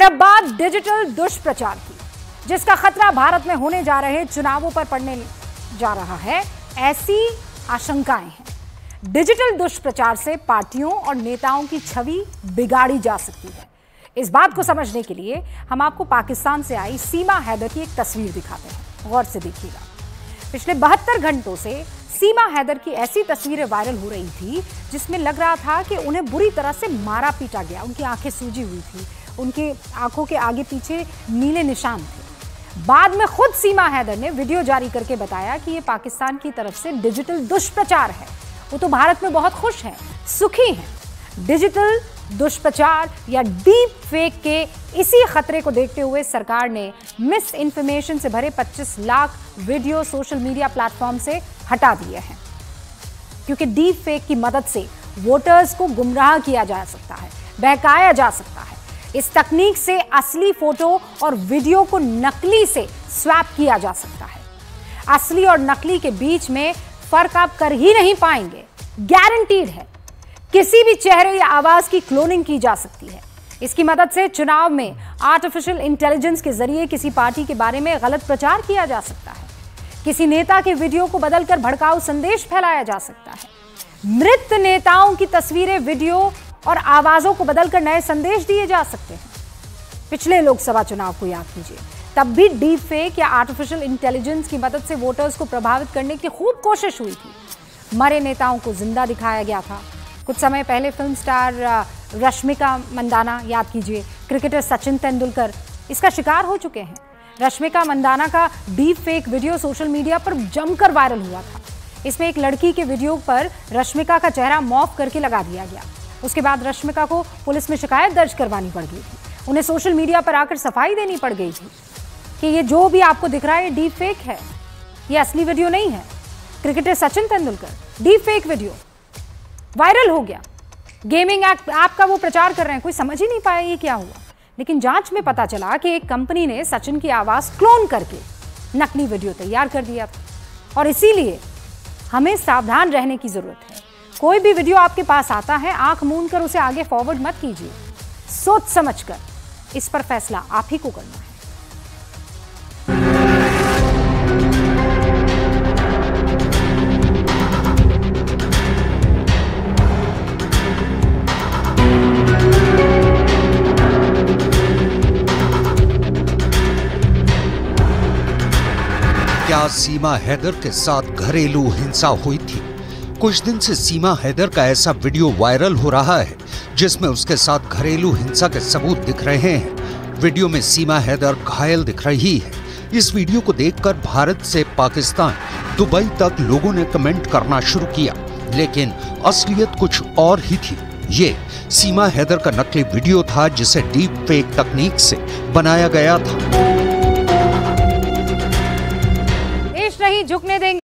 और अब बात डिजिटल दुष्प्रचार की, जिसका खतरा भारत में होने जा रहे चुनावों पर पड़ने जा रहा है। ऐसी आशंकाएँ हैं। डिजिटल दुष्प्रचार से पार्टियों और नेताओं की छवि बिगाड़ी जा सकती है। इस बात को समझने के लिए हम आपको पाकिस्तान से आई सीमा हैदर की एक तस्वीर दिखाते हैं। गौर से देखिएगा। पिछले बहत्तर घंटों से सीमा हैदर की ऐसी तस्वीरें वायरल हो रही थी, जिसमें लग रहा था कि उन्हें बुरी तरह से मारा पीटा गया, उनकी आँखें सूजी हुई थी। उनके आँखों के आगे पीछे नीले निशान थे। बाद में खुद सीमा हैदर ने वीडियो जारी करके बताया कि ये पाकिस्तान की तरफ़ से डिजिटल दुष्प्रचार है। वो तो भारत में बहुत खुश हैं, सुखी हैं। डिजिटल दुष्प्रचार या डीप फेक के इसी खतरे को देखते हुए सरकार ने मिस इन्फॉर्मेशन से भरे 25 lakh video social media platform से हटा दिए हैं। क्योंकि डीप फेक की मदद से वोटर्स को गुमराह किया जा सकता है, बहकाया जा सकता है। इस तकनीक से असली फ़ोटो और वीडियो को नकली से स्वैप किया जा सकता है। असली और नकली के बीच में फ़र्क आप कर ही नहीं पाएँगे। गारंटीड है। किसी भी चेहरे या आवाज़ की क्लोनिंग की जा सकती है। इसकी मदद से चुनाव में आर्टिफिशियल इंटेलिजेंस के ज़रिए किसी पार्टी के बारे में गलत प्रचार किया जा सकता है। किसी नेता के वीडियो को बदलकर भड़काऊ संदेश फैलाया जा सकता है। मृत नेताओं की तस्वीरें, वीडियो और आवाजों को बदलकर नए संदेश दिए जा सकते हैं। पिछले लोकसभा चुनाव को याद कीजिए। तब भी डीप फेक या आर्टिफिशियल इंटेलिजेंस की मदद से वोटर्स को प्रभावित करने की खूब कोशिश हुई थी। मरे नेताओं को ज़िंदा दिखाया गया था। कुछ समय पहले फ़िल्म स्टार रश्मिका मंदाना, याद कीजिए क्रिकेटर सचिन तेंदुलकर, इसका शिकार हो चुके हैं। रश्मिका मंदाना का deep fake video social media पर जमकर वायरल हुआ था। इसमें एक लड़की के वीडियो पर रश्मिका का चेहरा मॉफ करके लगा दिया गया। उसके बाद रश्मिका को पुलिस में शिकायत दर्ज करवानी पड़ गई उन्हें सोशल मीडिया पर आकर सफ़ाई देनी पड़ गई थी कि ये जो भी आपको दिख रहा है डीप फेक है। ये असली वीडियो नहीं है। Cricketer Sachin Tendulkar deep fake video viral हो गया। गेमिंग ऐप का वो प्रचार कर रहे हैं। कोई समझ ही नहीं पाया ये क्या हुआ। लेकिन जाँच में पता चला कि एक कंपनी ने सचिन की आवाज़ क्लोन करके नकली वीडियो तैयार कर दिया था। और इसीलिए हमें सावधान रहने की ज़रूरत है। कोई भी वीडियो आपके पास आता है, आँख मूंद कर उसे आगे फॉरवर्ड मत कीजिए। सोच समझ कर इस पर फैसला आप ही को करना है। क्या सीमा हैदर के साथ घरेलू हिंसा हुई थी? कुछ दिन से सीमा हैदर का ऐसा वीडियो वायरल हो रहा है, जिसमें उसके साथ घरेलू हिंसा के सबूत दिख रहे हैं। वीडियो में सीमा हैदर घायल दिख रही है। इस वीडियो को देखकर भारत से पाकिस्तान, दुबई तक लोगों ने कमेंट करना शुरू किया, लेकिन असलियत कुछ और ही थी। ये सीमा हैदर का नकली वीडियो था, जिसे डीप फेक तकनीक से बनाया गया था। देश नहीं, झुकने देंगे।